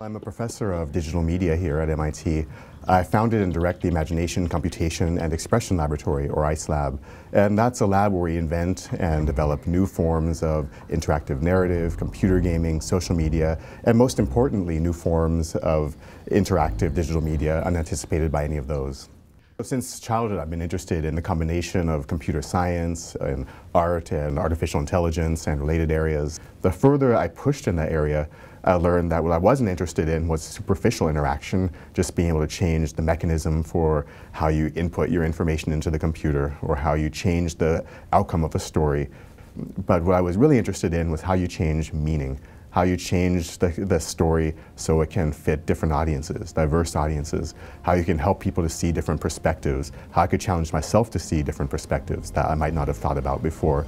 I'm a professor of digital media here at MIT. I founded and direct the Imagination, Computation, and Expression Laboratory, or ICE Lab. And that's a lab where we invent and develop new forms of interactive narrative, computer gaming, social media, and most importantly, new forms of interactive digital media unanticipated by any of those. Since childhood, I've been interested in the combination of computer science and art and artificial intelligence and related areas. The further I pushed in that area, I learned that what I wasn't interested in was superficial interaction, just being able to change the mechanism for how you input your information into the computer or how you change the outcome of a story. But what I was really interested in was how you change meaning, how you change the, the story so it can fit different audiences, diverse audiences, how you can help people to see different perspectives, how I could challenge myself to see different perspectives that I might not have thought about before.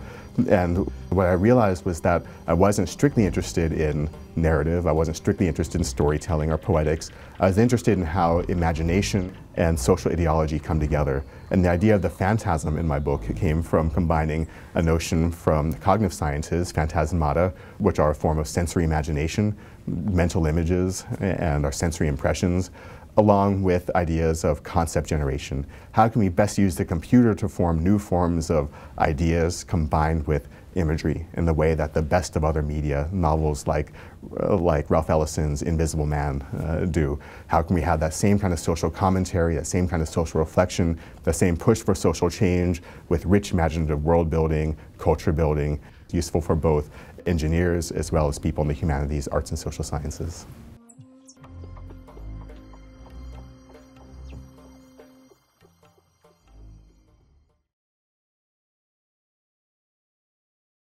And what I realized was that I wasn't strictly interested in narrative, I wasn't strictly interested in storytelling or poetics. I was interested in how imagination and social ideology come together. And the idea of the phantasm in my book came from combining a notion from cognitive sciences, phantasmata, which are a form of sensory imagination, mental images, and our sensory impressions, along with ideas of concept generation. How can we best use the computer to form new forms of ideas combined with imagery in the way that the best of other media, novels like, uh, like Ralph Ellison's Invisible Man uh, do? How can we have that same kind of social commentary, that same kind of social reflection, the same push for social change with rich imaginative world building, culture building, useful for both engineers as well as people in the humanities, arts, and social sciences.